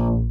Oh.